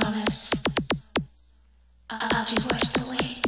promise I'll be worth the wait.